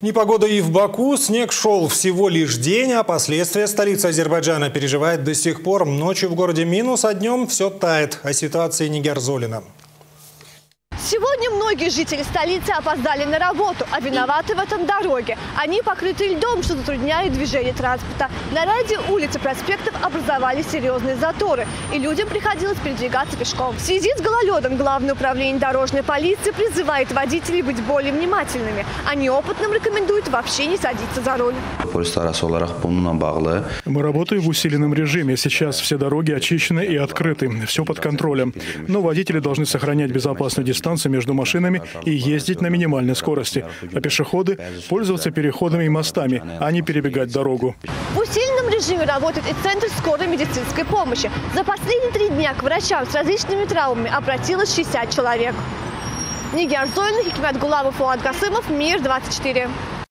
Непогода и в Баку. Снег шел всего лишь день, а последствия столица Азербайджана переживает до сих пор. Ночью в городе минус, а днем все тает. О ситуации Нигер Золина. Сегодня многие жители столицы опоздали на работу, а виноваты в этом дороги. Они покрыты льдом, что затрудняет движение транспорта. На ряде улиц и проспектов образовались серьезные заторы, и людям приходилось передвигаться пешком. В связи с гололедом Главное управление дорожной полиции призывает водителей быть более внимательными, а неопытным рекомендует вообще не садиться за руль. Мы работаем в усиленном режиме. Сейчас все дороги очищены и открыты. Все под контролем. Но водители должны сохранять безопасную дистанцию между машинами и ездить на минимальной скорости, а пешеходы пользоваться переходами и мостами, а не перебегать дорогу. В усиленном режиме работает и Центр скорой медицинской помощи. За последние три дня к врачам с различными травмами обратилось 60 человек. Нигер Зойна, Хикмет Гулавов, Фуад Гасымов, Мир 24.